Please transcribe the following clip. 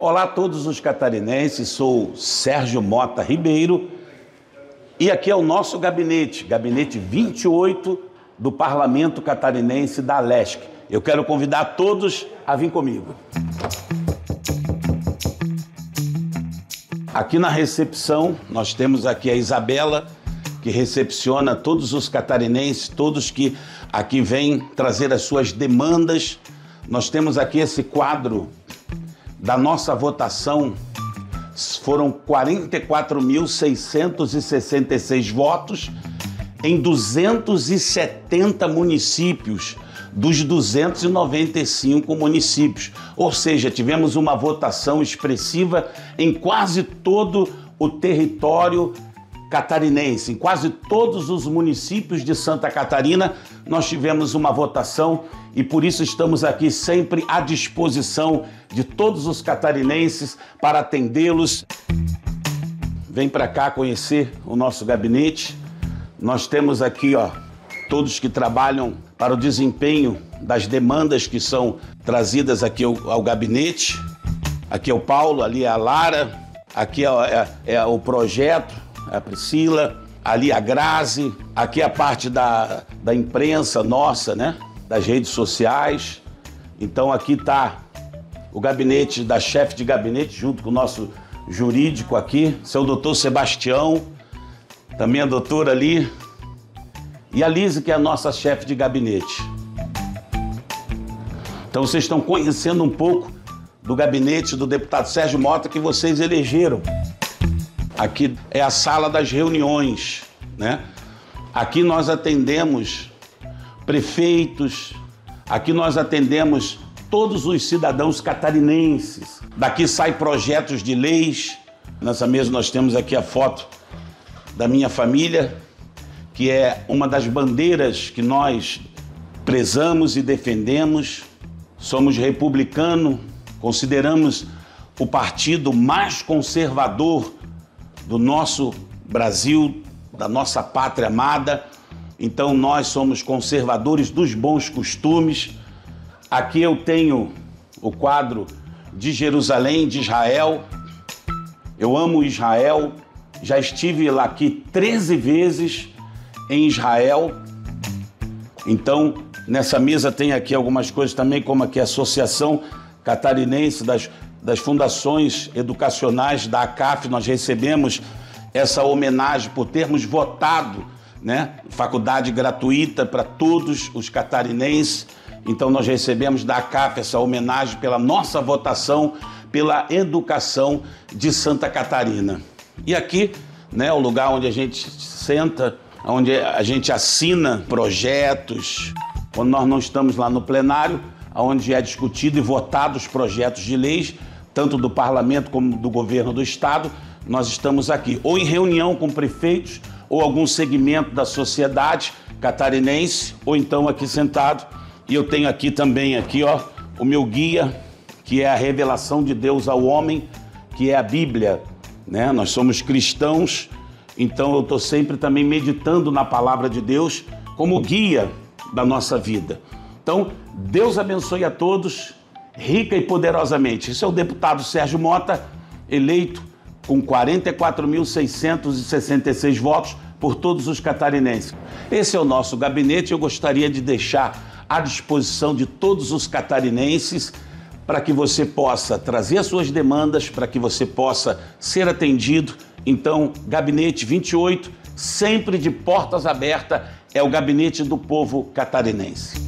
Olá a todos os catarinenses, sou Sérgio Mota Ribeiro e aqui é o nosso gabinete, gabinete 28 do Parlamento Catarinense da Lesc. Eu quero convidar todos a vir comigo. Aqui na recepção, nós temos aqui a Isabela, que recepciona todos os catarinenses, todos que aqui vêm trazer as suas demandas. Nós temos aqui esse quadro da nossa votação foram 44.666 votos em 270 municípios dos 295 municípios. Ou seja, tivemos uma votação expressiva em quase todo o território catarinense. Em quase todos os municípios de Santa Catarina, nós tivemos uma votação e por isso estamos aqui sempre à disposição de todos os catarinenses para atendê-los. Vem para cá conhecer o nosso gabinete. Nós temos aqui, ó, todos que trabalham para o desempenho das demandas que são trazidas aqui ao, ao gabinete. Aqui é o Paulo, ali é a Lara, aqui é, é, é o projeto, a Priscila, ali a Grazi, aqui a parte da, da imprensa nossa, né? Das redes sociais. Então aqui está o gabinete da chefe de gabinete, junto com o nosso jurídico aqui, seu doutor Sebastião, também a doutora ali, e a Lise, que é a nossa chefe de gabinete. Então vocês estão conhecendo um pouco do gabinete do deputado Sérgio Mota que vocês elegeram. Aqui é a sala das reuniões, né? Aqui nós atendemos prefeitos, aqui nós atendemos todos os cidadãos catarinenses. Daqui saem projetos de leis. Nessa mesa nós temos aqui a foto da minha família, que é uma das bandeiras que nós prezamos e defendemos. Somos republicano, consideramos o partido mais conservador do nosso Brasil, da nossa pátria amada. Então nós somos conservadores dos bons costumes. Aqui eu tenho o quadro de Jerusalém, de Israel. Eu amo Israel. Já estive lá aqui 13 vezes em Israel. Então, nessa mesa tem aqui algumas coisas também, como aqui a Associação Catarinense das das fundações educacionais da ACAF, nós recebemos essa homenagem por termos votado, né, faculdade gratuita para todos os catarinenses. Então nós recebemos da ACAF essa homenagem pela nossa votação pela educação de Santa Catarina. E aqui, né, o lugar onde a gente senta, onde a gente assina projetos, quando nós não estamos lá no plenário, onde é discutido e votado os projetos de leis, tanto do parlamento como do governo do estado, nós estamos aqui, ou em reunião com prefeitos, ou algum segmento da sociedade catarinense, ou então aqui sentado. E eu tenho aqui também aqui, ó, o meu guia, que é a revelação de Deus ao homem, que é a Bíblia, né? Nós somos cristãos, então eu estou sempre também meditando na palavra de Deus como guia da nossa vida. Então, Deus abençoe a todos, rica e poderosamente. Esse é o deputado Sérgio Mota, eleito com 44.666 votos por todos os catarinenses. Esse é o nosso gabinete. Eu gostaria de deixar à disposição de todos os catarinenses para que você possa trazer as suas demandas, para que você possa ser atendido. Então, Gabinete 28, sempre de portas abertas, é o gabinete do povo catarinense.